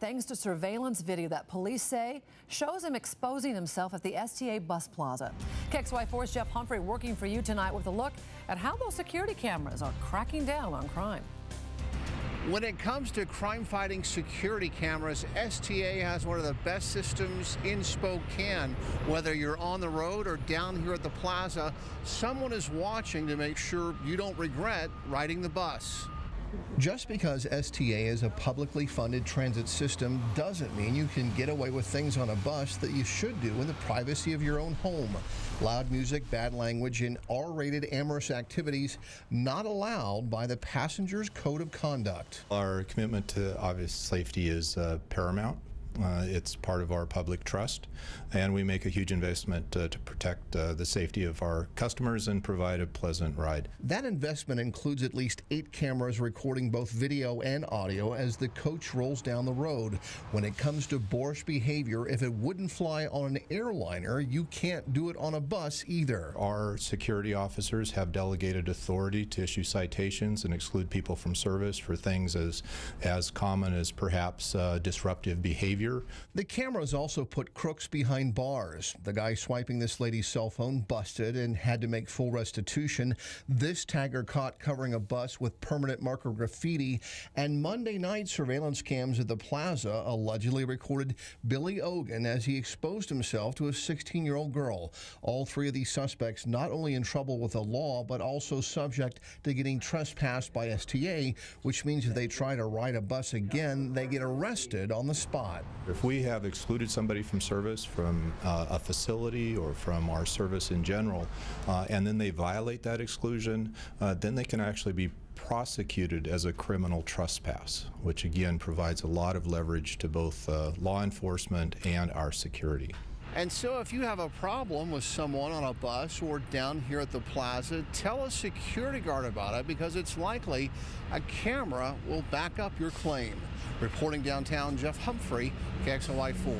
thanks to surveillance video that police say shows him exposing himself at the STA bus plaza. KXLY4's Jeff Humphrey working for you tonight with a look at how those security cameras are cracking down on crime. When it comes to crime fighting security cameras, STA has one of the best systems in Spokane. Whether you're on the road or down here at the plaza, someone is watching to make sure you don't regret riding the bus. Just because STA is a publicly funded transit system doesn't mean you can get away with things on a bus that you should do in the privacy of your own home. Loud music, bad language, and R rated amorous activities not allowed by the passenger's code of conduct. Our commitment to obvious safety is uh, paramount. Uh, it's part of our public trust, and we make a huge investment uh, to protect uh, the safety of our customers and provide a pleasant ride. That investment includes at least eight cameras recording both video and audio as the coach rolls down the road. When it comes to boorish behavior, if it wouldn't fly on an airliner, you can't do it on a bus either. Our security officers have delegated authority to issue citations and exclude people from service for things as, as common as perhaps uh, disruptive behavior the cameras also put crooks behind bars. The guy swiping this lady's cell phone busted and had to make full restitution. This tagger caught covering a bus with permanent marker graffiti. And Monday night surveillance cams at the plaza allegedly recorded Billy Ogan as he exposed himself to a 16 year old girl. All three of these suspects not only in trouble with the law, but also subject to getting trespassed by STA, which means if they try to ride a bus again, they get arrested on the spot. If we have excluded somebody from service, from uh, a facility, or from our service in general, uh, and then they violate that exclusion, uh, then they can actually be prosecuted as a criminal trespass, which again provides a lot of leverage to both uh, law enforcement and our security. And so, if you have a problem with someone on a bus or down here at the plaza, tell a security guard about it because it's likely a camera will back up your claim. Reporting downtown, Jeff Humphrey, KXLY 4.